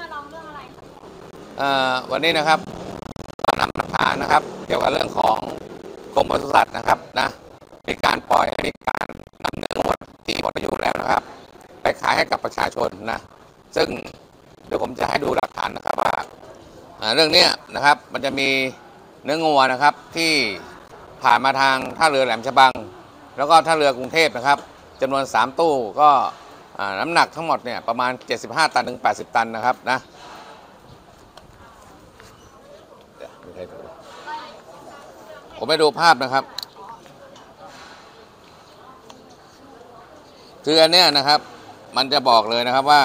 มาลองเรื่องอะไรวันนี้นะครับก็นำหลักฐานะครับ เกี่ยวกับเรื่องของกรมปศุสัตว์นะครับนะมีการปล่อยให้มีการนำเนื้อหมดที่หมดอายุแล้วนะครับ ไปขายให้กับประชาชนนะซึ่งเดี๋ยวผมจะให้ดูหลักฐานนะครับว่าเรื่องนี้นะครับมันจะมีเนื้องัวนะครับที่ผ่านมาทางท่าเรือแหลมฉบัง แล้วก็ท่าเรือกรุงเทพนะครับจำนวน 3 ตู้ก็ น้ำหนักทั้งหมดเนี่ยประมาณ 75 ตันถึง 80 ตันนะครับนะผมไปดูภาพนะครับ คืออันเนี้ยนะครับ มันจะบอกเลยนะครับว่า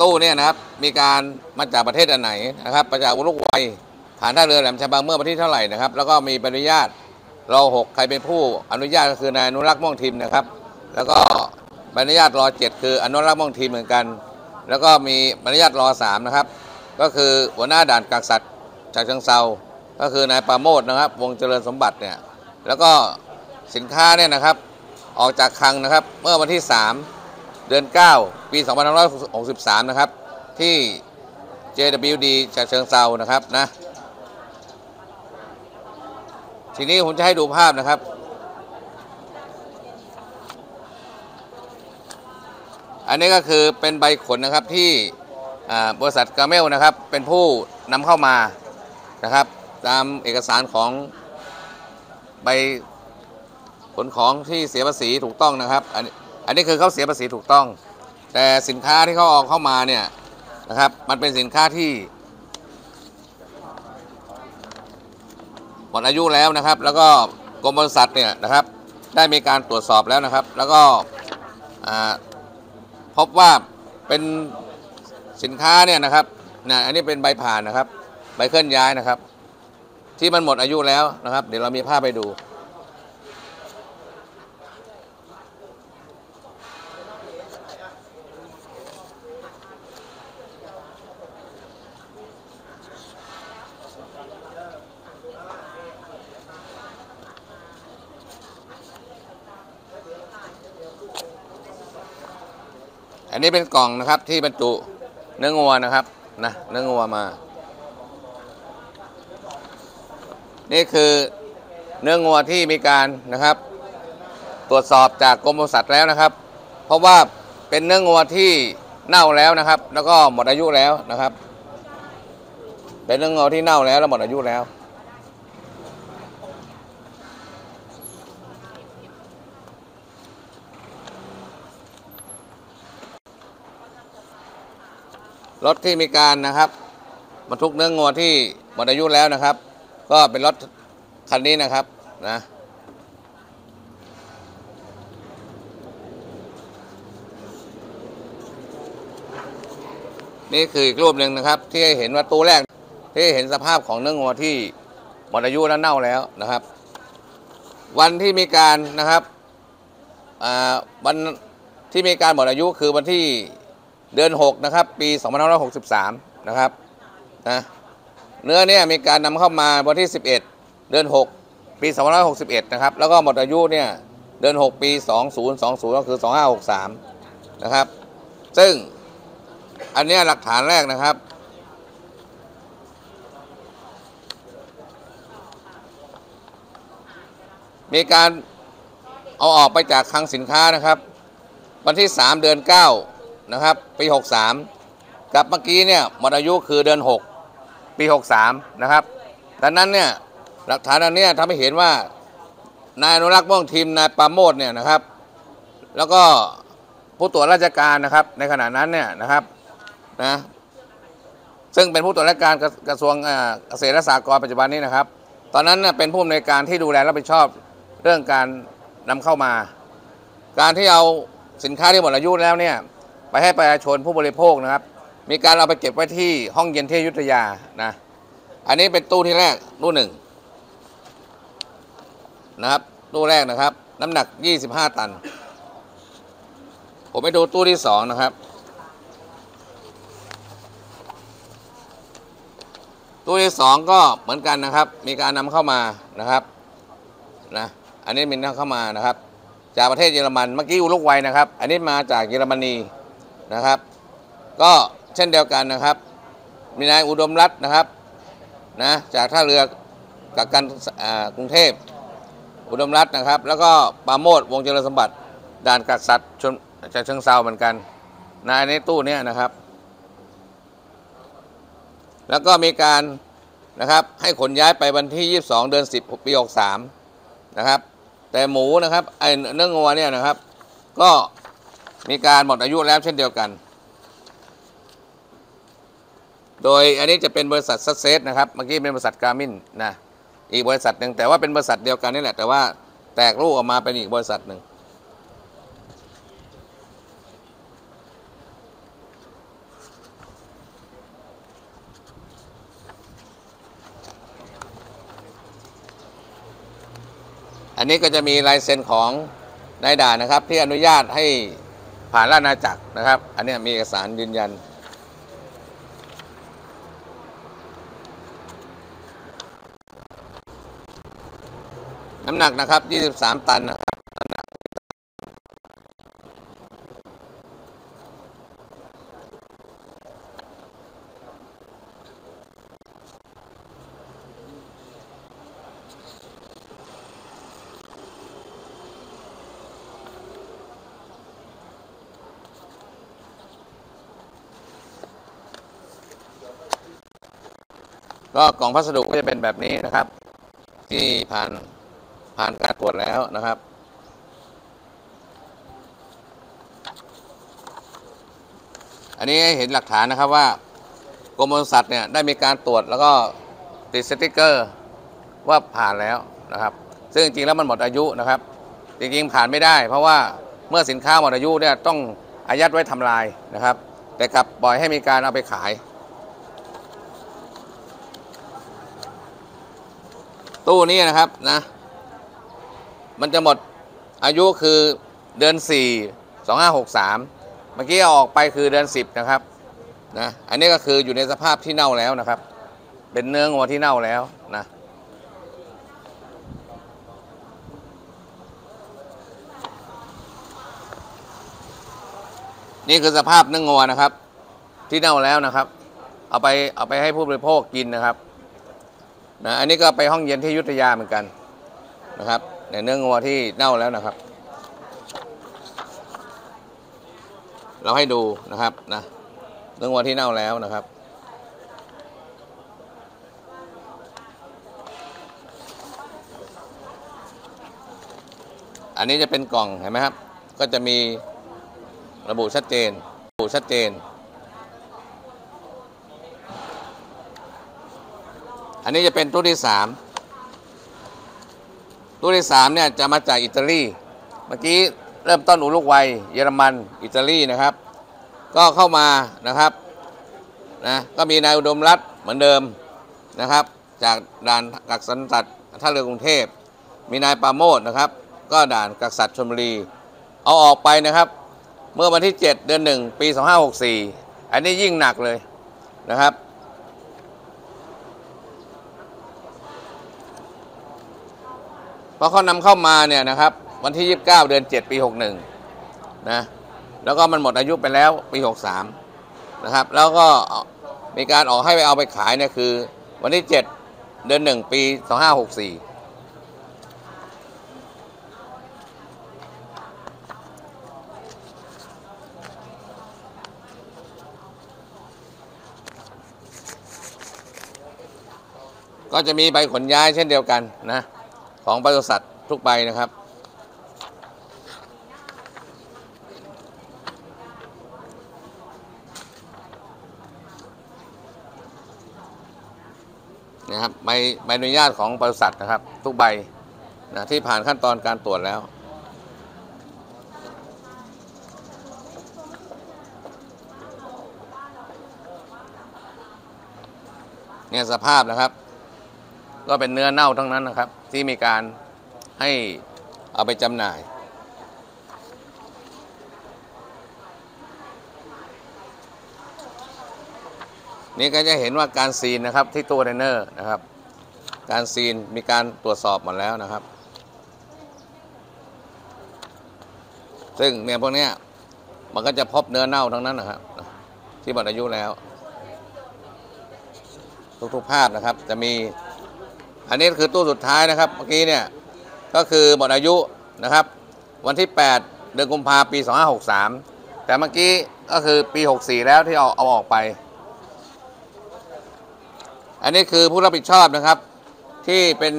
ตู้เนี่ยนะครับ มีการมาจากประเทศอันไหนนะครับมาจากอุรุกวัยผ่านท่าเรือแหลมฉบังเมื่อวันที่เท่าไหร่นะครับ แล้วก็มีใบอนุญาตรอหกใครเป็นผู้อนุญาตก็คือนายอนุรักษ์ม่วงทิมนะครับ แล้วก็ ใบอนุญาตรอเจ็ดคืออนุรักษ์ม่วงทิมเหมือนกัน แล้วก็มีใบอนุญาตรอสามนะครับ ก็คือหัวหน้าด่านกักสัตว์จากเชิงเซาก็คือนายปราโมดนะครับ วงเจริญสมบัติเนี่ยแล้วก็สินค้าเนี่ยนะครับออกจากคลังนะครับ เมื่อวันที่ 3 เดือน 9 ปี 2563 นะครับ ที่ JWD จากเชิงเซานะครับนะทีนี้ผมจะให้ดูภาพนะครับ อันนี้ก็คือเป็นใบขนนะครับที่บริษัทกาเมลนะครับเป็นผู้นำเข้ามานะครับตามเอกสารของใบขนของที่เสียภาษีถูกต้องนะครับ อันนี้อันนี้คือเขาเสียภาษีถูกต้อง แต่สินค้าที่เขาเอาเข้ามาเนี่ยนะครับมันเป็นสินค้าที่หมดอายุแล้วนะครับ แล้วก็กรมบริษัทเนี่ยนะครับได้มีการตรวจสอบแล้วนะครับ แล้วก็อ่า พบว่าเป็นสินค้าเนี่ยนะครับนะอันนี้เป็นใบผ่านนะครับ ใบเคลื่อนย้ายนะครับ ที่มันหมดอายุแล้วนะครับ เดี๋ยวเรามีภาพไปดู อันนี้เป็นกล่องนะครับที่บรรจุเนื้องัวนะครับนะเนื้องัวมา นี่คือเนื้องัวที่มีการนะครับ ตรวจสอบจากกรมปศุสัตว์แล้วนะครับ เพราะว่าเป็นเนื้องัวที่เน่าแล้วนะครับ แล้วก็หมดอายุแล้วนะครับ เป็นเนื้องัวที่เน่าแล้วแล้วหมดอายุแล้ว รถที่มีการนะครับบรรทุกเนื้องัวที่หมดอายุแล้วนะครับ ก็เป็นรถคันนี้นะครับนะนี่คืออีกรูปหนึ่งนะครับ ที่เห็นว่าตู้แรก ที่เห็นสภาพของเนื้องัวที่หมดอายุและเน่าแล้วนะครับ วันที่มีการนะครับอ่าวันที่มีการหมดอายุคือวันที่ เดือน 6 นะครับ ปี 2563 นะครับนะเนื้อเนี่ยมีการนำเข้ามาวันที่ 11 เดือน 6 ปี 2561 นะครับ แล้วก็หมดอายุเนี่ยเดือน 6 ปี 2020 ก็คือ 2563 นะครับ ซึ่งอันนี้หลักฐานแรกนะครับ มีการเอาออกไปจากคลังสินค้านะครับ วันที่ 3 เดือน 9 นะครับปี63กับเมื่อกี้เนี่ยหมดอายุคือเดือน 6 ปี 63 นะครับดังนั้นเนี่ยหลักฐานอันนี้ทำให้เห็นว่านายอนุรักษ์ม่วงทีมนายปาโมทเนี่ยนะครับ แล้วก็ผู้ตรวจราชการนะครับ ในขณะนั้นเนี่ยนะครับนะซึ่งเป็นผู้ตรวจราชการกระทรวงเกษตรและสหกรณ์ปัจจุบันนี้นะครับ ตอนนั้นเน่ยเป็นผู้อำนวยการที่ดูแลรับผิดชอบเรื่องการนำเข้ามา การที่เอาสินค้าที่หมดอายุแล้วเนี่ย ไปให้ประชาชนผู้บริโภคนะครับ มีการเอาไปเก็บไว้ที่ห้องเย็นที่ยุธยานะ อันนี้เป็นตู้ที่แรกตู้หนึ่งนะครับ ตู้แรกนะครับ น้ำหนัก 25 ตัน ผมไปดูตู้ที่สองนะครับ ตู้ที่สองก็เหมือนกันนะครับ มีการนำเข้ามานะครับนะอันนี้มีนำเข้ามานะครับ จากประเทศเยอรมันเมื่อกี้อุลุกไวนะครับ อันนี้มาจากเยอรมนี นะครับ ก็เช่นเดียวกันนะครับ มีนายอุดมรัตน์นะครับนะจากท่าเรือกักกันอ่ากรุงเทพอุดมรัตน์นะครับ แล้วก็ปาโมดวงเจริญสมบัติ ด่านกักสัตว์ชนจะเชิงเซาเหมือนกันนายในตู้เนี้ยนะครับ แล้วก็มีการนะครับให้ขนย้ายไปวันที่ 22 เดือน 10 ปี 63 นะครับ แต่หมูนะครับไอ้เนื้องัวเนี่ยนะครับ ก็ มีการหมดอายุแล้วเช่นเดียวกัน โดยอันนี้จะเป็นบริษัทซัสเซสนะครับ เมื่อกี้เป็นบริษัทการมินนะ อีกบริษัทหนึ่งแต่ว่าเป็นบริษัทเดียวกันนี่แหละ แต่ว่าแตกลูกออกมาเป็นอีกบริษัทหนึ่งอันนี้ก็จะมีลายเซ็นของนายด่านนะครับ ที่อนุญาตให้ ผ่านราชอาณาจักรนะครับ อันนี้มีเอกสารยืนยัน น้ำหนักนะครับ 23 ตันนะครับ ก็กล่องพัสดุก็จะเป็นแบบนี้นะครับ ที่ผ่านผ่านการตรวจแล้วนะครับ อันนี้เห็นหลักฐานนะครับว่ากรมปศุสัตว์เนี่ยได้มีการตรวจแล้วก็ติดสติกเกอร์ว่าผ่านแล้วนะครับ ซึ่งจริงๆแล้วมันหมดอายุนะครับ จริงๆผ่านไม่ได้ เพราะว่าเมื่อสินค้าหมดอายุเนี่ยต้องอายัดไว้ทำลายนะครับ แต่กลับปล่อยให้มีการเอาไปขาย ตู้นี้นะครับนะ มันจะหมดอายุคือเดือน4 2563เมื่อกี้ออกไปคือเดือน10นะครับนะอันนี้ก็คืออยู่ในสภาพที่เน่าแล้วนะครับ เป็นเนื้องัวที่เน่าแล้วนะนี่คือสภาพเนื้องัวนะครับ ที่เน่าแล้วนะครับ เอาไปเอาไปให้ผู้บริโภคกินนะครับ นะอันนี้ก็ไปห้องเย็นที่ยุทธยาเหมือนกันนะครับในเนื้องัวที่เน่าแล้วนะครับ เราให้ดูนะครับนะเนื้องัวที่เน่าแล้วนะครับอันนี้จะเป็นกล่องเห็นไหมครับ ก็จะมีระบุชัดเจน ระบุชัดเจน อันนี้จะเป็นตู้ที่สามตู้ที่สามเนี่ยจะมาจากอิตาลี เมื่อกี้เริ่มต้นอุรุกวัยเยอรมัน อิตาลีนะครับ ก็เข้ามานะครับนะก็มีนายอุดมรัตน์เหมือนเดิมนะครับ จากด่านกักสันสัตว์ท่าเรือกรุงเทพ มีนายปาโมดนะครับ ก็ด่านกักสัตว์ชลบุรี เอาออกไปนะครับ เมื่อวันที่ 7 เดือน 1 ปี 2564 อันนี้ยิ่งหนักเลยนะครับ พอเขานำเข้ามาเนี่ยนะครับ วันที่ 29 เดือน 7 ปี 61 นะ แล้วก็มันหมดอายุไปแล้วปี 63 นะครับ แล้วก็มีการออกให้ไปเอาไปขายเนี่ยคือ วันที่ 7 เดือน 1 ปี 2564ก็จะมีใบขนย้ายเช่นเดียวกันนะ ของบริษัททุกใบนะครับ นะครับใบใบอนุญาตของบริษัทนะครับ ทุกใบนะที่ผ่านขั้นตอนการตรวจแล้วเนี่ยสภาพนะครับ ก็เป็นเนื้อเน่าทั้งนั้นนะครับ ที่มีการให้เอาไปจำหน่าย นี่ก็จะเห็นว่าการซีนนะครับที่ตู้ไดเนอร์นะครับ การซีนมีการตรวจสอบหมดแล้วนะครับ ซึ่งเนี่ยพวกนี้มันก็จะพบเนื้อเน่าทั้งนั้นนะครับ ที่หมดอายุแล้ว ทุกๆภาพนะครับจะมี อันนี้คือตู้สุดท้ายนะครับเมื่อกี้เนี่ยก็คือหมดอายุนะครับ วันที่ 8 เดือนกุมภาปี 2563 แต่เมื่อกี้ก็คือปี 64 แล้วที่เอาเอาออกไป อันนี้คือผู้รับผิดชอบนะครับ ที่เป็น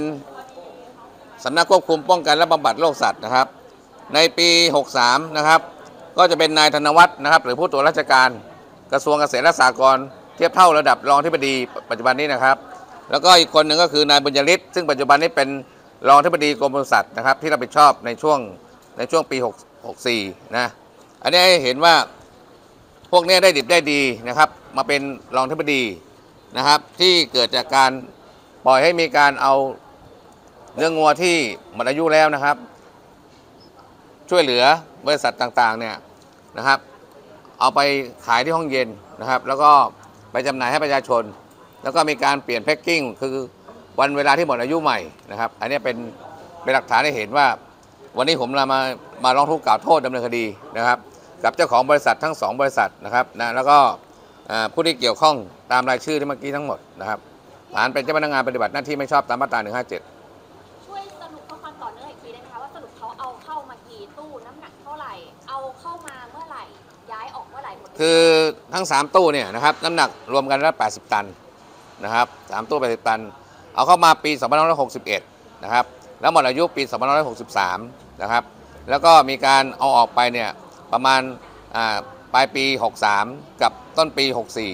สำนักควบคุมป้องกันและบำบัดโรคสัตว์นะครับ ในปี 63 นะครับ ก็จะเป็นนายธนวัฒน์นะครับ หรือผู้ตรวจราชการกระทรวงเกษตรและสหกรณ์เทียบเท่าระดับรองที่ปดีปัจจุบันนี้นะครับ แล้วก็อีกคนหนึ่งก็คือนายบุญยฤทธิ์ซึ่งปัจจุบันนี้เป็นรองที่ปดีกรมปศุสัตว์นะครับที่รับผิดชอบในช่วงในช่วงปี6 64นะอันนี้เห็นว่าพวกนี้ได้ดิบได้ดีนะครับ มาเป็นรองที่ปดีนะครับ ที่เกิดจากการปล่อยให้มีการเอาเนื้องัวที่หมดอายุแล้วนะครับ ช่วยเหลือบริษัทต่างๆเนี่ยนะครับ เอาไปขายที่ห้องเย็นนะครับ แล้วก็ไปจำหน่ายให้ประชาชน แล้วก็มีการเปลี่ยนแพ็กกิ้งคือวันเวลาที่หมดอายุใหม่นะครับ อันนี้เป็นเป็นหลักฐานให้เห็นว่า วันนี้ผมมามามาร้องทุกข์กล่าวโทษดำเนินคดีนะครับ กับเจ้าของบริษัททั้งสองบริษัทนะครับนะแล้วก็อ่าผู้ที่เกี่ยวข้องตามรายชื่อที่เมื่อกี้ทั้งหมดนะครับฐานเป็นเจ้าพนักงานปฏิบัติหน้าที่ไม่ชอบตามมาตรา 157ช่วยสรุปข้อความต่อเนื่องอีกทีได้ไหมคะว่าสรุปเขาเอาเข้ามากี่ตู้น้ำหนักเท่าไหร่ เอาเข้ามาเมื่อไหร่ย้ายออกเมื่อไหร่หมดคือทั้ง 3 ตู้เนี่ยนะครับน้ำหนักรวมกันแล้ว80 ตัน นะครับสามตู้80 ตัน เอาเข้ามาปี2561 นะครับ แล้วหมดอายุปี2563 นะครับ แล้วก็มีการเอาออกไปเนี่ยประมาณปลายปี 63 กับต้นปี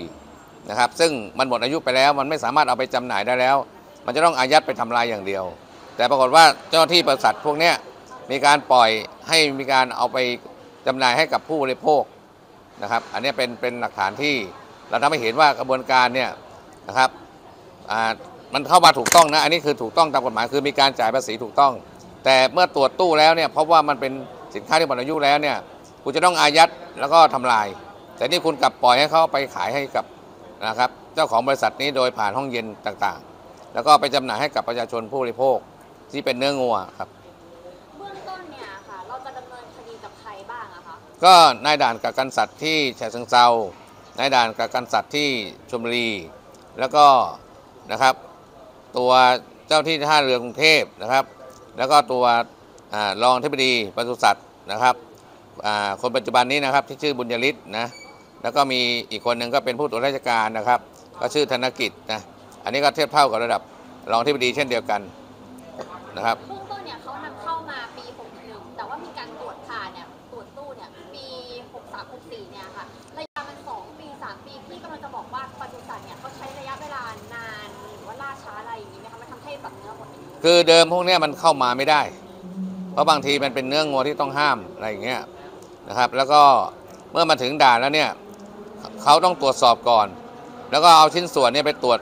64 นะครับ ซึ่งมันหมดอายุไปแล้วมันไม่สามารถเอาไปจำหน่ายได้แล้ว มันจะต้องอายัดไปทำลายอย่างเดียว แต่ปรากฏว่าเจ้าหน้าที่บริษัทพวกเนี้ยมีการปล่อยให้มีการเอาไปจำหน่ายให้กับผู้บริโภคนะครับ อันนี้เป็นเป็นหลักฐานที่เราทำให้เห็นว่ากระบวนการเนี่ยนะครับ มันเข้ามาถูกต้องนะ อันนี้คือถูกต้องตามกฎหมายคือมีการจ่ายภาษีถูกต้อง แต่เมื่อตรวจตู้แล้วเนี่ยเพราะว่ามันเป็นสินค้าที่หมดอายุแล้วเนี่ยคุณจะต้องอายัดแล้วก็ทำลาย แต่นี่คุณกลับปล่อยให้เขาไปขายให้กับนะครับเจ้าของบริษัทนี้โดยผ่านห้องเย็นต่างๆ แล้วก็ไปจำหน่ายให้กับประชาชนผู้บริโภคที่เป็นเนื้องัวครับเบื้องต้นเนี่ยค่ะเราจะดำเนินคดีกับใครบ้างอะคะก็นายด่านกักกันสัตว์ที่ฉะเชิงเซานายด่านกักกันสัตว์ที่ชลบุรี แล้วก็ นะครับ ตัวเจ้าที่ท่าเรือกรุงเทพนะครับ แล้วก็ตัวอรองที่ปดีปศุสัตว์นะครับคนปัจจุบันนี้นะครับที่ชื่อบุญยริศนะแล้วก็มีอีกคนหนึ่งก็เป็นผู้ตรวจราชการนะครับ ก็ชื่อธนกิจนะอันนี้ก็เทียบเท่ากับระดับรองที่ปดีเช่นเดียวกันนะครับ คือเดิมพวกนี้มันเข้ามาไม่ได้ เพราะบางทีมันเป็นเนื้องัวที่ต้องห้ามอะไรอย่างเงี้ยนะครับ แล้วก็เมื่อมาถึงด่านแล้วเนี่ยเขาต้องตรวจสอบก่อน แล้วก็เอาชิ้นส่วนเนี่ยไปตรวจ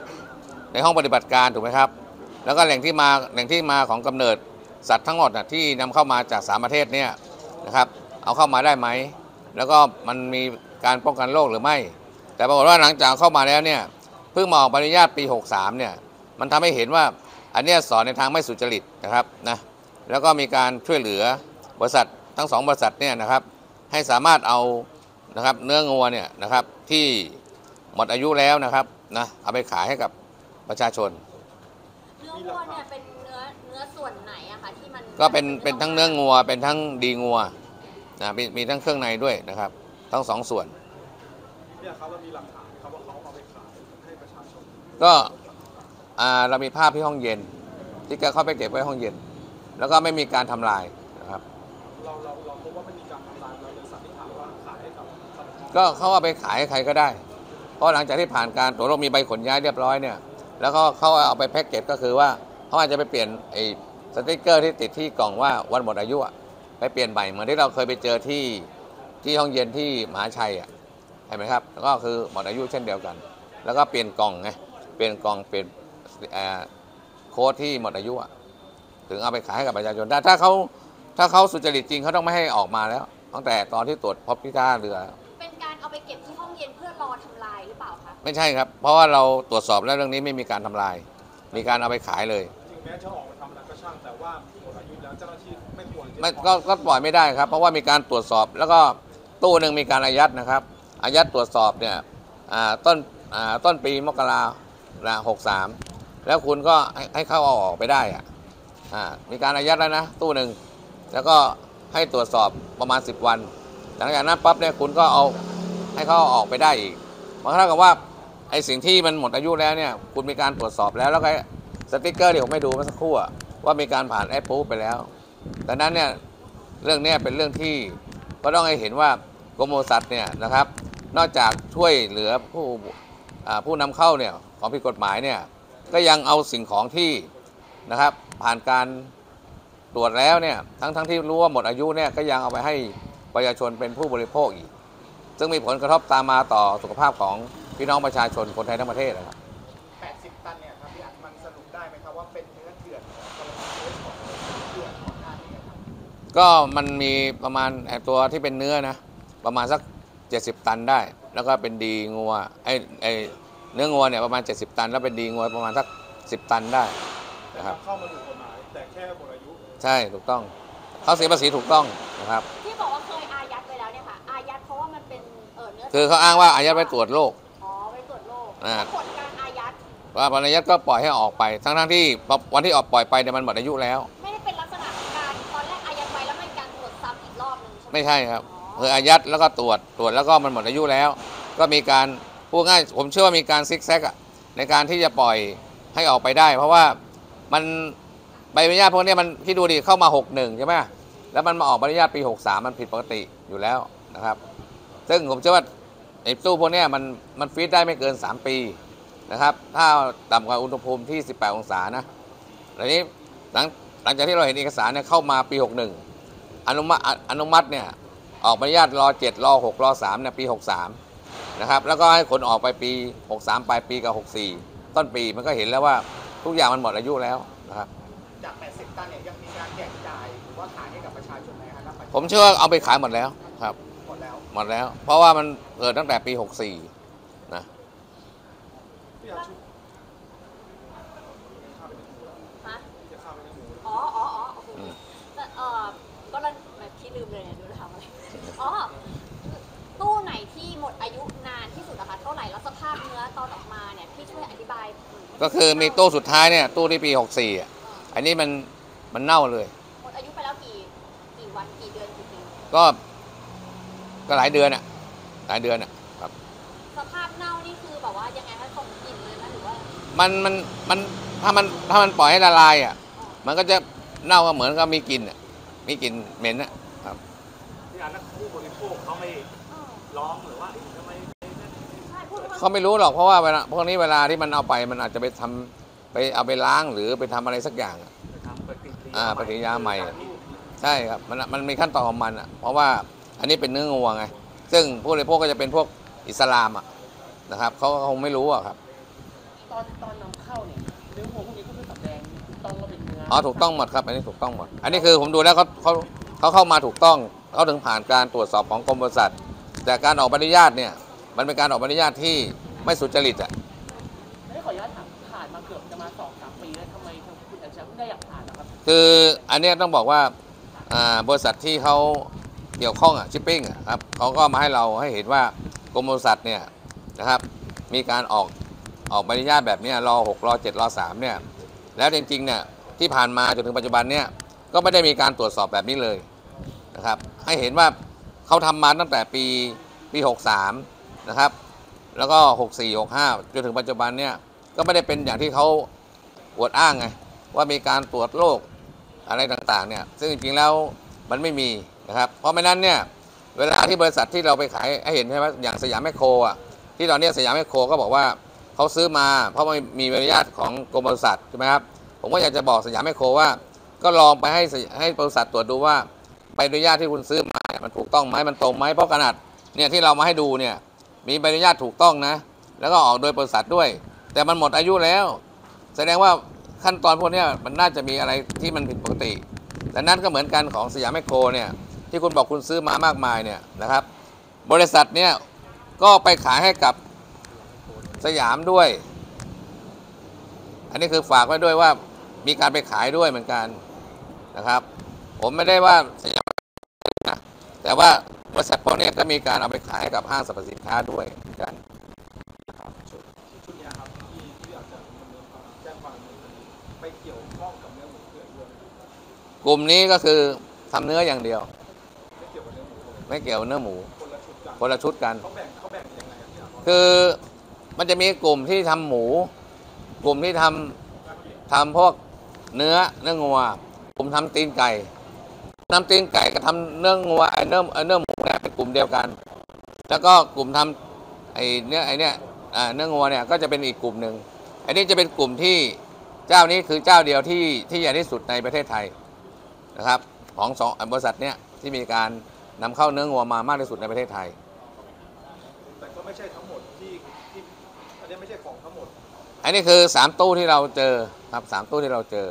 ในห้องปฏิบัติการถูกไหมครับ แล้วก็แหล่งที่มาแหล่งที่มาของกำเนิดสัตว์ทั้งหมดน่ะที่นำเข้ามาจากสามประเทศเนี่ยนะครับ เอาเข้ามาได้ไหม แล้วก็มันมีการป้องกันโรคหรือไม่ แต่ปรากฏว่าหลังจากเข้ามาแล้วเนี่ยเพิ่งมาออกใบอนุญาตปี 63เนี่ยมันทำให้เห็นว่า อันเนี้ยสอนในทางไม่สุจริตนะครับนะแล้วก็มีการช่วยเหลือบริษัททั้งสองบริษัทเนี่ยนะครับ ให้สามารถเอานะครับเนื้องัวเนี่ยนะครับที่หมดอายุแล้วนะครับนะเอาไปขายให้กับประชาชน เนื้อวัวเนี่ยเป็นเนื้อเนื้อส่วนไหนอะคะที่มันก็เป็นเป็นทั้งเนื้องัว เป็นทั้งดีงัวนะมีมีทั้งเครื่องในด้วยนะครับ ทั้งสองส่วนเนี่ยครับเรามีหลักฐานครับว่าเขาเอาไปขายให้ประชาชนก็ อ่าเรามีภาพที่ห้องเย็น ที่แกเข้าไปเก็บไว้ห้องเย็น แล้วก็ไม่มีการทำลายนะครับ เราเราเราพบว่าไม่มีการทำลายเราเลยสันนิษฐานว่าขายให้กับก็เขาเอาไปขายให้ใครก็ได้ เพราะหลังจากที่ผ่านการตรวจโรคมีใบขนย้ายเรียบร้อยเนี่ย แล้วก็เขาเอาไปแพ็กเกจก็คือว่าเขาอาจจะไปเปลี่ยนไอ้สติกเกอร์ที่ติดที่กล่องว่าวันหมดอายุอะไปเปลี่ยนใหม่เหมือนที่เราเคยไปเจอที่ที่ห้องเย็นที่มหาชัยอะเห็นไหมครับแล้วก็คือหมดอายุเช่นเดียวกัน แล้วก็เปลี่ยนกล่องไงเปลี่ยนกล่องเปลี่ยน โค้ดที่หมดอายุอะถึงเอาไปขายให้กับประชาชนได้ถ้าเขาถ้าเขาสุจริตจริงเขาต้องไม่ให้ออกมาแล้ว ตั้งแต่ตอนที่ตรวจพบที่ท่าเรือ เป็นการเอาไปเก็บที่ห้องเย็นเพื่อรอทำลายหรือเปล่าคะไม่ใช่ครับ เพราะว่าเราตรวจสอบแล้วเรื่องนี้ไม่มีการทำลาย มีการเอาไปขายเลย ถึงแม้จะออกมาทำอะไรก็ช่างแต่ว่าหมดอายุแล้วเจ้าหน้าที่ไม่ควรที่จะไม่ก็ก็ปล่อยไม่ได้ครับ เพราะว่ามีการตรวจสอบแล้วก็ตู้หนึ่งมีการอายัดนะครับอายัดตรวจสอบเนี่ยอ่าต้นอ่าต้นปีมกราละหกสาม แล้วคุณก็ให้เขาเอาออกไปได้อะอ่ามีการอายัดแล้วนะตู้หนึ่งแล้วก็ให้ตรวจสอบประมาณ 10 วัน หลังจากนั้นปั๊บเนี่ยคุณก็เอาให้เขาเอาออกไปได้อีกมันเท่ากับว่าไอ้สิ่งที่มันหมดอายุแล้วเนี่ยคุณมีการตรวจสอบแล้วแล้วก็สติ๊กเกอร์ที่ผมให้ดูเมื่อสักครู่ว่ามีการผ่านแอปปูไปแล้วดังนั้นเนี่ยเรื่องนี้เป็นเรื่องที่ก็ต้องให้เห็นว่ากรมสัตว์เนี่ยนะครับ นอกจากช่วยเหลือผู้ผู้นำเข้าเนี่ยของผิดกฎหมายเนี่ย ก็ยังเอาสิ่งของที่นะครับผ่านการตรวจแล้วเนี่ยทั้งทั้งที่รู้ว่าหมดอายุเนี่ยก็ยังเอาไปให้ประชาชนเป็นผู้บริโภคอีก ซึ่งมีผลกระทบตามมาต่อสุขภาพของพี่น้องประชาชนคนไทยทั้งประเทศนะครับ80 ตันเนี่ยครับพี่อัดมันสรุปได้ไหมครับว่าเป็นเนื้อเถื่อนของกรณีเคสของเถื่อนของท่านนี้ครับก็มันมีประมาณไอ้ตัวที่เป็นเนื้อนะ ประมาณสัก 70 ตันได้ แล้วก็เป็นดีงัวไอ้ไอ้ เนื้องัวเนี่ยประมาณ 70 ตัน แล้วเป็นดีงัวประมาณสัก10 ตันได้นะครับเข้ามาถูกกฎหมายแต่แค่หมดอายุใช่ถูกต้องเขาเสียภาษีถูกต้องนะครับที่บอกว่าเคยอายัดไปแล้วเนี่ยค่ะอายัดเพราะว่ามันเป็นเออเนื้อคือเขาอ้างว่าอายัดไปตรวจโรคอ๋อไปตรวจโรคอ่าผลการอายัดว่าพนัยัดก็ปล่อยให้ออกไป ทั้งทั้งๆที่วันที่ออกปล่อยไปเนี่ยมันหมดอายุแล้ว ไม่ได้เป็นลักษณะของการตอนแรกอายัดไว้แล้วไม่การตรวจซ้ำอีกรอบหนึ่งใช่ไหมไม่ใช่ครับคืออายัดแล้วก็ตรวจตรวจแล้วก็มันหมดอายุแล้ว ก็มีการ พูดง่ายผมเชื่อว่ามีการซิกแซกอะในการที่จะปล่อยให้ออกไปได้ เพราะว่ามันใบอนุญาตพวกนี้มันที่ดูดิเข้ามา 61 ใช่ไหมแล้วมันมาออกใบอนุญาตปี 63 มันผิดปกติอยู่แล้วนะครับ ซึ่งผมเชื่อว่าไอ้ตู้พวกนี้มันมันฟีดได้ไม่เกิน 3 ปีนะครับ ถ้าต่ำกว่าอุณหภูมิที่ 18 องศานะทีนี้หลังหลังจากที่เราเห็นเอกสารเนี่ยเข้ามาปี 61 อนุมัติอนุมัติเนี่ยออกใบอนุญาตรอ7รอ6รอ3เนี่ยปี 63 นะครับแล้วก็ให้ขนออกไปปี 63 ปลายปีกับ 64 ต้นปีมันก็เห็นแล้วว่าทุกอย่างมันหมดอายุแล้วนะครับจาก 80 ตันเนี่ยยังมีการแจกจ่ายหรือว่าขายให้กับประชาชนไหมครับณปัจจุบันผมเชื่อว่าเอาไปขายหมดแล้วครับหมดแล้วหมดแล้ว เพราะว่ามันเกิดตั้งแต่ปี 64 นะ บายหน่ยก็คือมีตู้สุดท้ายเนี่ยตู้ที่ปี64อะอันนี้มันมันเน่าเลย หมดอายุไปแล้วกี่กี่วันกี่เดือนกี่ปีก็ก็หลายเดือนอะหลายเดือนอะครับสภาพเน่านี่คือแบบว่ายังไงคะส่งกลิ่นเลยไหมหรือว่ามันมันมันถ้ามันถ้ามันปล่อยให้ละลายอะมันก็จะเน่าก็เหมือนกับมีกลิ่นอะมีกลิ่นเหม็นอะครับพี่อันนั้นผู้บริโภคเขาไม่เออ ร้องหรือว่าเอ๊ะทำไม ใช่พูดว่า เขาไม่รู้หรอกเพราะว่าเวลาพวกนี้เวลาที่มันเอาไปมันอาจจะไปทำไปเอาไปล้างหรือไปทำอะไรสักอย่างอะทำปฏิกิริยาอ่าปฏิกิริยาใหม่ใช่ครับมันมันมีขั้นตอนของมันอะเพราะว่าอันนี้เป็นเนื้องัวไงซึ่งผู้บริโภคก็จะเป็นพวกอิสลามอะนะครับเขาก็คงไม่รู้อะครับ ตอนตอนนำเข้าเนี่ยเนื้อวัวพวกนี้ก็คือสำแดงถูกต้องว่าเป็นเนื้ออ๋อถูกต้องหมดครับ อันนี้ถูกต้องหมด อันนี้คือผมดูแล้วเขาเขาเขาเข้ามาถูกต้องเขาถึงผ่านการตรวจสอบของกรมบริษัทแต่การออกใบอนุญาตเนี่ย มันเป็นการออกใบอนุญาตที่ไม่สุจริตอะไม่ได้ขออนุญาตถามผ่านมาเกือบจะมาสองสามปีแล้วทำไมทางคุณอัญชัยเพิ่งได้อยากผ่านนะครับ คืออันเนี้ยต้องบอกว่าอ่าบริษัทที่เขาเกี่ยวข้องอะชิปปิ้งอะครับเขาก็มาให้เราให้เห็นว่ากรมบริษัทเนี่ยนะครับมีการออกออกใบอนุญาตแบบเนี้ยรอหกรอเจ็ดรอสามเนี่ยแล้วจริงๆเนี่ยที่ผ่านมาจนถึงปัจจุบันเนี่ยก็ไม่ได้มีการตรวจสอบแบบนี้เลยนะครับให้เห็นว่าเขาทำมาตั้งแต่ปีปี 63 นะครับ แล้วก็ 64 65 จนถึงปัจจุบันเนี่ยก็ไม่ได้เป็นอย่างที่เขาอวดอ้างไงว่ามีการตรวจโรคอะไรต่างๆเนี่ยซึ่งจริงๆแล้วมันไม่มีนะครับ เพราะไม่นั้นเนี่ยเวลาที่บริษัทที่เราไปขายให้เห็นใช่ไหมอย่างสยามแมคโครอะที่ตอนนี้สยามแมคโครก็บอกว่าเขาซื้อมา เพราะมันมีใบอนุญาตของกรมบริษัทใช่ไหมครับผมก็อยากจะบอกสยามแมคโครว่า ก็ลองไปให้ให้บริษัทตรวจดูว่าใบอนุญาตที่คุณซื้อมาเนี่ยมันถูกต้องไหมมันตรงไหมเพราะขนาดเนี่ยที่เรามาให้ดูเนี่ย มีใบอนุญาตถูกต้องนะ แล้วก็ออกโดยบริษัทด้วย แต่มันหมดอายุแล้ว แสดงว่าขั้นตอนพวกนี้มันน่าจะมีอะไรที่มันผิดปกติดังนั้นก็เหมือนกันของสยามแมคโครเนี่ยที่คุณบอกคุณซื้อมามากมายเนี่ยนะครับ บริษัทเนี่ยก็ไปขายให้กับสยามด้วย อันนี้คือฝากไว้ด้วยว่ามีการไปขายด้วยเหมือนกันนะครับ ผมไม่ได้ว่าสยามนะแต่ว่า บริษัทพวกนี้ก็มีการเอาไปขายกับห้างสรรพสินค้าด้วยเหมือนกันกลุ่มนี้ก็คือทำเนื้ออย่างเดียว ไม่เกี่ยวกับเนื้อหมูไม่เกี่ยวเนื้อหมูคนละชุดกันคือมันจะมีกลุ่มที่ทำหมู กลุ่มที่ทำทำพวกเนื้อเนื้องัวกลุ่มทำตีนไก่ทำตีนไก่ก็ทำเนื้องัวเนื้อเนื้อหมู ลุ่มเดียวกัน แล้วก็กลุ่มทำไอ้เนื้อไอ้เนี่ยอ่าเนื้องัวเนี่ยก็จะเป็นอีกกลุ่มหนึ่งอันนี้จะเป็นกลุ่มที่เจ้านี้คือเจ้าเดียวที่ที่ใหญ่ที่สุดในประเทศไทยนะครับของสองบริษัทเนี่ยที่มีการนำเข้าเนื้องัวมามากที่สุดในประเทศไทย แต่ก็ไม่ใช่ทั้งหมดที่ที่อันนี้ไม่ใช่ของทั้งหมด อันนี้คือสามตู้ที่เราเจอครับสามตู้ที่เราเจอ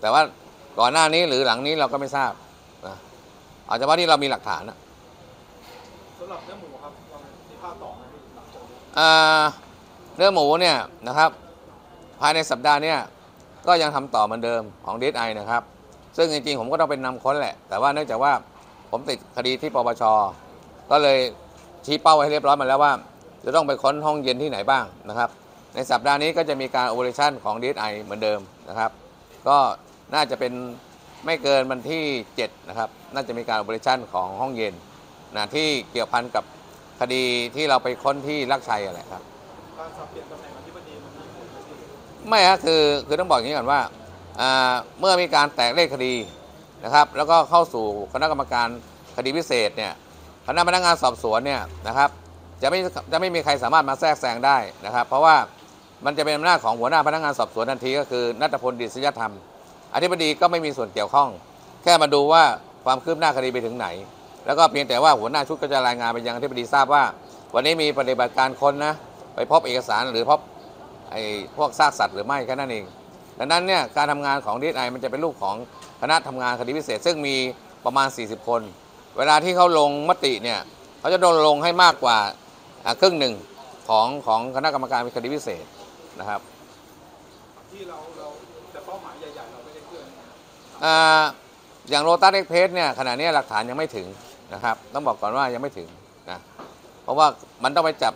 แต่ว่าก่อนหน้านี้หรือหลังนี้เราก็ไม่ทราบนะเอาเฉพาะที่เรามีหลักฐานนะสำหรับเนื้อหมูครับมีภาคต่อไหมหลังจากนี้อ่าเนื้อหมูเนี่ยนะครับ ภายในสัปดาห์เนี้ก็ยังทำต่อเหมือนเดิมของดีไอนะครับ ซึ่งจริงๆ ผมก็ต้องเป็นนำค้นแหละ แต่ว่าเนื่องจากว่าผมติดคดีที่ปปช ก็เลยชี้เป้าไว้ให้เรียบร้อยมาแล้วว่า จะต้องไปค้นห้องเย็นที่ไหนบ้างนะครับ ในสัปดาห์นี้ก็จะมีการโอเปอเรชั่นของดีไอเหมือนเดิมนะครับ ก็น่าจะเป็นไม่เกินวันที่ 7 นะครับ น่าจะมีการโอเปอเรชั่นของห้องเย็น นะที่เกี่ยวพันกับคดีที่เราไปค้นที่ลักชัยอะไรครับการสับเปลี่ยนตำแหน่งอธิบดีมันมีผลไหมพี่ไม่ฮะคือคือต้องบอกอย่างนี้ก่อนว่าอ่าเมื่อมีการแตกเลขคดีนะครับ แล้วก็เข้าสู่คณะกรรมการคดีพิเศษเนี่ยคณะพนักงานสอบสวนเนี่ยนะครับ จะไม่จะไม่มีใครสามารถมาแทรกแซงได้นะครับ เพราะว่ามันจะเป็นอำนาจของหัวหน้าพนักงานสอบสวนทันทีก็คือนัทพลดิษยธรรม อธิบดีก็ไม่มีส่วนเกี่ยวข้อง แค่มาดูว่าความคืบหน้าคดีไปถึงไหน แล้วก็เพียงแต่ว่าหัวหน้าชุดก็จะรายงานไปยังอธิบดีทราบว่า วันนี้มีปฏิบัติการค้นนะไปพบเอกสารหรือพบไอ้พวกซากสัตว์หรือไม่แค่นั้นเอง ดังนั้นเนี่ยการทำงานของดีไอมันจะเป็นรูปของคณะทำงานคดีพิเศษ ซึ่งมีประมาณ 40 คน เวลาที่เขาลงมติเนี่ยเขาจะโดนลงให้มากกว่าครึ่งหนึ่งของของคณะกรรมการคดีพิเศษนะครับ ที่เราเราแต่เป้าหมายใหญ่ๆเราไม่ได้เคลื่อนอ่าอย่าง Lotus Express เนี่ยขณะนี้หลักฐานยังไม่ถึง นะครับ ต้องบอกก่อนว่ายังไม่ถึงนะเพราะว่ามันต้องไปจับ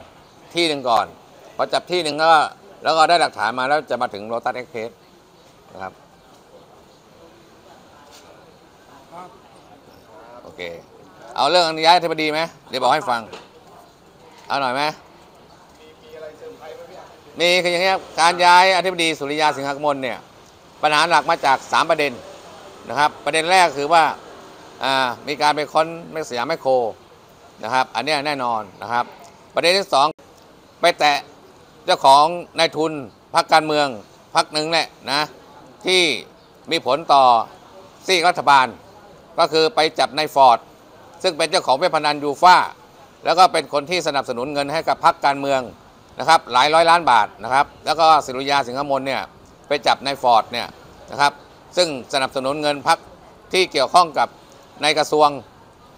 ที่หนึ่งก่อนพอจับที่หนึ่งก็แล้วก็ได้หลักฐานมาแล้วจะมาถึง Lotus Express นะครับโอเค เอาเรื่องย้ายอธิบดีไหมเดี๋ยวบอกให้ฟัง เอาหน่อยไหมมีคืออย่างเงี้ยการย้ายอธิบดีสุริยาสิงหกมลเนี่ยปัญหาหลักมาจาก 3 ประเด็นนะครับ ประเด็นแรกคือว่า มีการไปค้นแม่สยามแมคโครนะครับ อันนี้แน่นอนนะครับ ประเด็นที่ 2 ไปแตะเจ้าของนายทุนพรรคการเมืองพรรคหนึ่งแหละนะที่มีผลต่อซีกรัฐบาล ก็คือไปจับนายฟอร์ดซึ่งเป็นเจ้าของเว็บพนันยูฟ่าแล้วก็เป็นคนที่สนับสนุนเงินให้กับพรรคการเมืองนะครับหลายร้อยล้านบาทนะครับ แล้วก็สิริยาสิงหมลเนี่ยไปจับนายฟอร์ดเนี่ยนะครับซึ่งสนับสนุนเงินพรรคที่เกี่ยวข้องกับ ในกระทรวง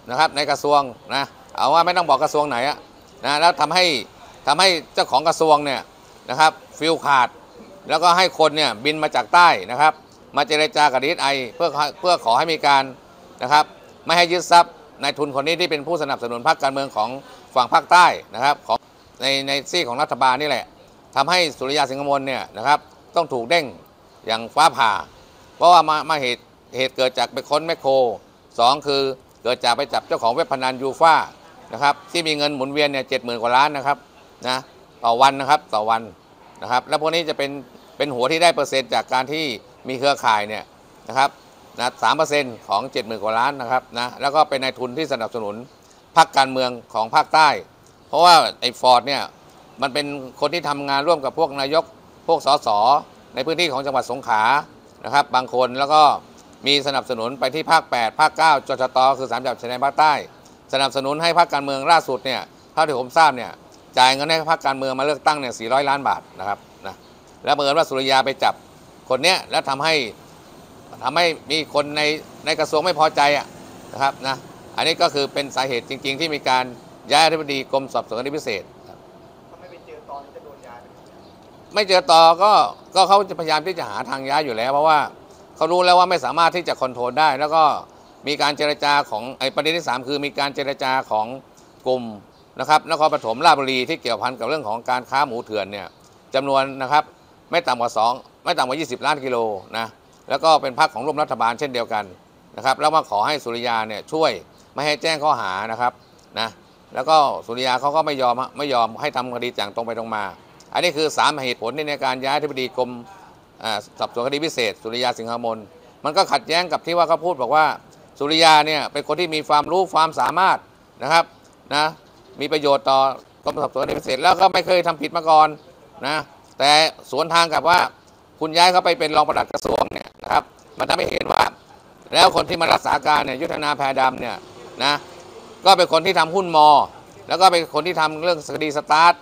นะครับในกระทรวงนะเอาว่าไม่ต้องบอกกระทรวงไหนอะนะแล้วทำให้ทำให้เจ้าของกระทรวงเนี่ยนะครับฟิลขาด แล้วก็ให้คนเนี่ยบินมาจากใต้นะครับ มาเจรจากับดีไอเพื่อเพื่อขอให้มีการนะครับไม่ให้ยึดทรัพย์นายทุนคนนี้ที่เป็นผู้สนับสนุนพรรคการเมืองของฝั่งภาคใต้นะครับของในในซีของรัฐบาลนี่แหละทำให้สุริยาสิงห์มลเนี่ยนะครับต้องถูกเด้งอย่างฟ้าผ่า เพราะว่ามามาเหตุเหตุเกิดจากไปค้นแมคโคร สองคือเกิดจากไปจับเจ้าของเว็บพนันยูฟ่านะครับที่มีเงินหมุนเวียนเนี่ยเจ็ดหมื่นกว่าล้านนะครับนะต่อวันนะครับต่อวันนะครับ แล้วพวกนี้จะเป็นเป็นหัวที่ได้เปอร์เซ็นต์จากการที่มีเครือข่ายเนี่ยนะครับนะสามเปอร์เซ็นต์ของเจ็ดหมื่นกว่าล้านนะครับนะแล้วก็เป็นนายทุนที่สนับสนุนพรรคการเมืองของภาคใต้ เพราะว่าไอ้ฟอร์ดเนี่ยมันเป็นคนที่ทำงานร่วมกับพวกนายกพวกสสในพื้นที่ของจังหวัดสงขลานะครับ บางคนแล้วก็ มีสนับสนุนไปที่ภาค 8 ภาค 9จชตคือสามจังหวัดชายแดนภาคใต้ สนับสนุนให้พรรคการเมืองล่าสุดเนี่ยเท่าที่ผมทราบเนี่ยจ่ายเงินให้พรรคการเมืองมาเลือกตั้งเนี่ย400 ล้านบาทนะครับนะแล้วบังเอิญว่าสุริยาไปจับคนเนี้ยแล้วทำให้ทำให้มีคนในในกระทรวงไม่พอใจอะนะครับนะอันนี้ก็คือเป็นสาเหตุจริง ๆ ที่มีการย้ายอธิบดีกรมสอบสวนคดีพิเศษครับถ้าไม่ไปเจอตอนนี้จะโดนย้ายไหมไม่เจอต่อก็ก็เขาจะพยายามที่จะหาทางย้ายอยู่แล้ว เพราะว่า เขารู้แล้วว่าไม่สามารถที่จะคอนโทรลได้ แล้วก็มีการเจรจาของไอ้ประเด็นที่ 3 คือมีการเจรจาของกลุ่มนะครับนครปฐมราชบุรีที่เกี่ยวพันกับเรื่องของการค้าหมูเถื่อนเนี่ยจำนวนนะครับไม่ต่ำกว่า 2 ไม่ต่ำกว่า 20 ล้านกิโลนะแล้วก็เป็นพักของร่วมรัฐบาลเช่นเดียวกันนะครับแล้วมาขอให้สุริยาเนี่ยช่วยไม่ให้แจ้งข้อหานะครับนะแล้วก็สุริยาเขาก็ไม่ยอมฮะไม่ยอมให้ทำคดีอย่างตรงไปตรงมา อันนี้คือ 3 เหตุผลในการย้ายที่ปดีกรมอ่า สอบสวนคดีพิเศษ สุริยาสิงหมนมันก็ขัดแย้งกับที่ว่าเขาพูดบอกว่าสุริยาเนี่ยเป็นคนที่มีความรู้ความสามารถนะครับนะมีประโยชน์ต่อกรมสอบสวนคดีพิเศษแล้วก็ไม่เคยทำผิดมาก่อนนะแต่สวนทางกับว่าคุณย้ายเขาไปเป็นรองปลัดกระทรวงเนี่ยนะครับมันทำให้เห็นว่า แล้วคนที่มารักษาการเนี่ยยุทธนาแพรดำเนี่ยนะก็เป็นคนที่ทำหุ้นมอ แล้วก็เป็นคนที่ทำเรื่องคดีสตาร์ท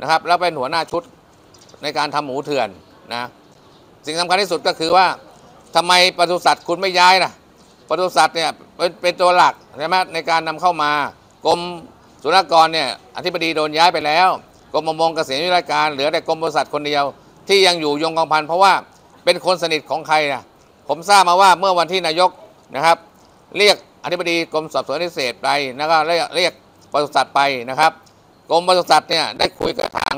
นะครับแล้วเป็นหัวหน้าชุดในการทำหมูเถื่อนนะ สิ่งสำคัญที่สุดก็คือว่าทำไมปศุสัตว์คุณไม่ย้ายนะปศุสัตว์เนี่ยเป็นเป็นตัวหลักใช่ไหมในการนำเข้ามากรมศุลกากรเนี่ยอธิบดีโดนย้ายไปแล้วกรมประมงเกษตรวิทยาการเหลือแต่กรมปศุสัตว์คนเดียว ที่ยังอยู่ยงกองพันเพราะว่าเป็นคนสนิทของใครนะผมทราบมาว่าเมื่อวันที่นายกนะครับ เรียกอธิบดีกรมสอบสวนพิเศษไปแล้วก็เรียกเรียกปศุสัตว์ไปนะครับกรมปศุสัตว์เนี่ยได้คุยกับทาง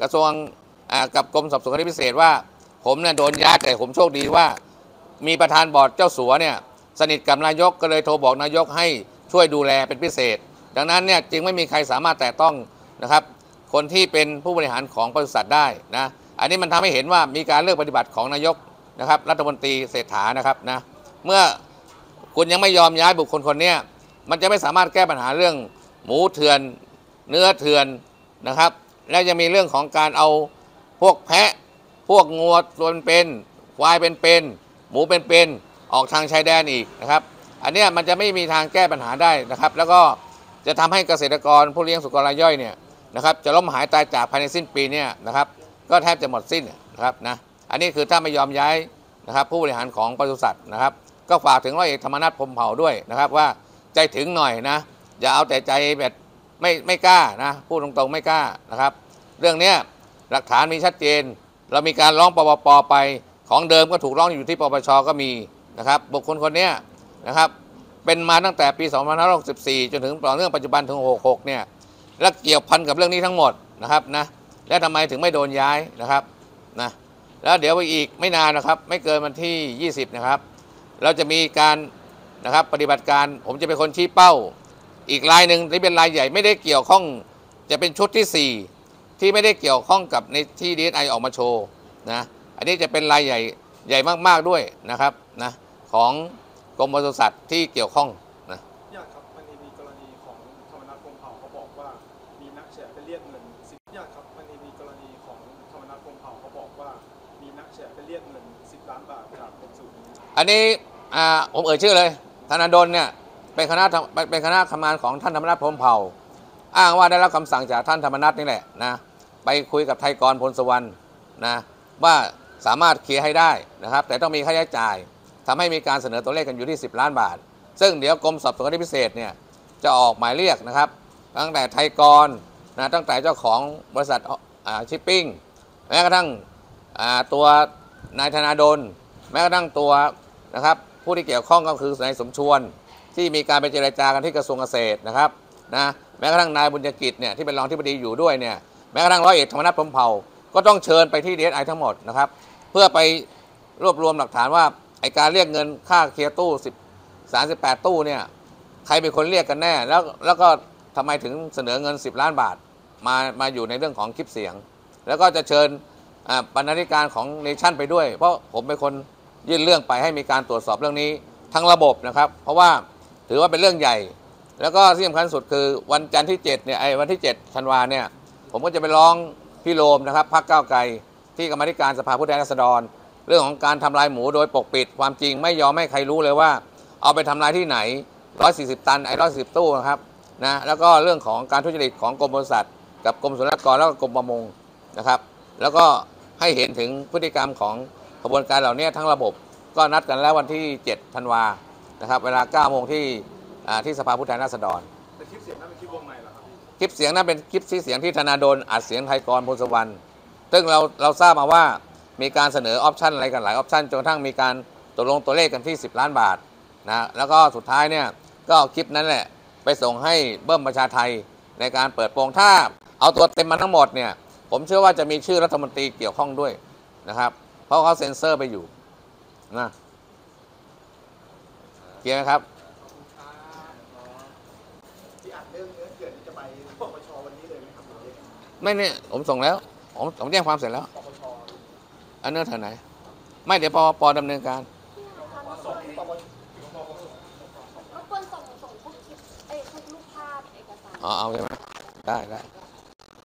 กระทรวงกับกรมสอบสวนพิเศษว่า ผมเนี่ยโดนย้ายแต่ผมโชคดีว่า มีประธานบอร์ดเจ้าสัวเนี่ยสนิทกับนายกก็เลยโทรบอกนายกให้ช่วยดูแลเป็นพิเศษ ดังนั้นเนี่ยจึงไม่มีใครสามารถแตะต้องนะครับ คนที่เป็นผู้บริหารของปศุสัตว์ได้นะอันนี้มันทำให้เห็นว่ามีการเลือกปฏิบัติของนายกนะครับ รัฐมนตรีเศรษฐานะครับนะเมื่อคุณยังไม่ยอมย้ายบุคคลคนนี้มันจะไม่สามารถแก้ปัญหาเรื่องหมูเถื่อน เนื้อเถื่อนนะครับ และจะมีเรื่องของการเอาพวกแพะพ วกงัวตัวเป็นควายเป็นเป็นหมูเป็นเป็นออกทางชายแดนอีกนะครับ อันนี้มันจะไม่มีทางแก้ปัญหาได้นะครับ แล้วก็จะทำให้เกษตรกรผู้เลี้ยงสุกรรายย่อยเนี่ยนะครับจะล้มหายตายจากภายในสิ้นปีเนี่ยนะครับ ก็แทบจะหมดสิ้นนะครับนะอันนี้คือถ้าไม่ยอมย้ายนะครับ ผู้บริหารของปศุสัตว์นะครับ ก็ฝากถึงร้อยเอกธรรมนัฐพรมเผ่าด้วยนะครับ ว่าใจถึงหน่อยนะอย่าเอาแต่ใจแบบไม่ไม่กล้านะพูดตรงๆไม่กล้านะครับ เรื่องนี้หลักฐานมีชัดเจน เรามีการร้องปปปไป ของเดิมก็ถูกร้องอยู่ที่ปปชก็มีนะครับ บุคคลคนนี้นะครับ เป็นมาตั้งแต่ปี2564จนถึงต่อเนื่องปัจจุบันถึง 66 เนี่ย และเกี่ยวพันกับเรื่องนี้ทั้งหมดนะครับนะ และทำไมถึงไม่โดนย้ายนะครับนะ แล้วเดี๋ยวอีกไม่นานนะครับ ไม่เกินวันที่ 20 นะครับ เราจะมีการนะครับปฏิบัติการผมจะเป็นคนชี้เป้า อีกรายหนึ่งที่เป็นรายใหญ่ไม่ได้เกี่ยวข้อง จะเป็นชุดที่ 4 ที่ไม่ได้เกี่ยวข้องกับในที่ดีไอออกมาโชว์นะอันนี้จะเป็นรายใหญ่ใหญ่มากๆด้วยนะครับนะของกรมปศุสัตว์ที่เกี่ยวข้องนะอยากครับมันมีกรณีของธรรมนัฐพรหมเผ่าเขาบอกว่ามีนักแฉไปเรียกเงินสิบอยากครับมันมีกรณีของธรรมนัฐพรหมเผ่าเขาบอกว่ามีนักแฉไปเรียกเงินสิบล้านบาทจากกรมสุลอันนี้อ่าผมเอ่ยชื่อเลยธนาดลเนี่ยเป็นคณะทำเป็นคณะทำงานของท่านธรรมนัฐพรหมเผ่า อ้างว่าได้รับคำสั่งจากท่านธรรมนัฐนี่แหละนะ ไปคุยกับไทยกรพลสวรรณนะว่าสามารถเคลียร์ให้ได้นะครับ แต่ต้องมีค่าใช้จ่ายทำให้มีการเสนอตัวเลขกันอยู่ที่ 10 ล้านบาท ซึ่งเดี๋ยวกรมสอบสวนคดีพิเศษเนี่ยจะออกหมายเรียกนะครับ ตั้งแต่ไทยกรนะตั้งแต่เจ้าของบริษัทชิปปิ้งแม้กระทั่งตัวนายธนาดลแม้กระทั่งตัวนะครับผู้ที่เกี่ยวข้องก็คือนายสมชวน ที่มีการไปเจรจากันที่กระทรวงเกษตรนะครับนะแม้กระทั่งนายบุญยกิจเนี่ยที่เป็นรองที่ปดีอยู่ด้วยเนี่ย แม้กระทั่งร้อยเอกธรรมนัฐพรมเผ่าก็ต้องเชิญไปที่ดีเอสไอทั้งหมดนะครับ เพื่อไปรวบรวมหลักฐานว่าไอการเรียกเงินค่าเคลียร์ตู้10 38ตู้เนี่ยใครเป็นคนเรียกกันแน่แล้วแล้วก็ทำไมถึงเสนอเงิน 10 ล้านบาทมามาอยู่ในเรื่องของคลิปเสียง แล้วก็จะเชิญบรรณาธิการของเนชั่นไปด้วย เพราะผมเป็นคนยื่นเรื่องไปให้มีการตรวจสอบเรื่องนี้ทั้งระบบนะครับ เพราะว่าถือว่าเป็นเรื่องใหญ่ แล้วก็ที่สำคัญสุดคือวันจันทร์ที่7เนี่ยไอ้วันที่7ธันวาเนี่ย ผมก็จะไปร้องพี่โรมนะครับพรรคก้าวไกลที่กรรมธิการสภาผู้แทนราษฎร เรื่องของการทำลายหมูโดยปกปิด ความจริงไม่ยอมให้ใครรู้เลยว่า เอาไปทำลายที่ไหน 140 ตันไอ้140ตู้นะครับนะแล้วก็เรื่องของการทุจริตของกรมบริษัท กับกรมศุลกากรแล้วก็กรมประมงนะครับ แล้วก็ให้เห็นถึงพฤติกรรมของกระบวนการเหล่านี้ทั้งระบบ ก็นัดกันแล้ววันที่7ธันวานะครับ เวลา9โมงที่ที่สภาผู้แทนราษฎร คลิปเสียงนั้นเป็นคลิปที่เสียงที่ธนาโดนอัดเสียงไทกรพลสุวรรณซึ่งเราเราทราบมาว่ามีการเสนอ option อะไรกันหลาย option จนกระทั่งมีการตกลงตัวเลขกันที่ 10 ล้านบาทนะแล้วก็สุดท้ายเนี่ยก็คลิปนั้นแหละไปส่งให้เบิ้มประชาไทยในการเปิดโปงถ้าเอาตัวเต็มมาทั้งหมดเนี่ยผมเชื่อว่าจะมีชื่อรัฐมนตรีเกี่ยวข้องด้วยนะครับ เพราะเขาเซ็นเซอร์ไปอยู่นะเคลียร์ไหมครับ พี่อัดเรื่องเนื้อเถื่อนนี่จะไปปปชวันนี้เลยไหมครับหรือยัง ไงไม่เนี่ยผมส่งแล้ว ผมผมแจ้งความเสร็จแล้วปปชอันเนื้อเท่าไหน ไม่เดี๋ยวปปดำเนินการปปชรบกวนส่งส่งพวกคลิปเอ้ยพวกรูปภาพเอกสาร อ๋อเอาใช่ไหมได้ได้แล้ว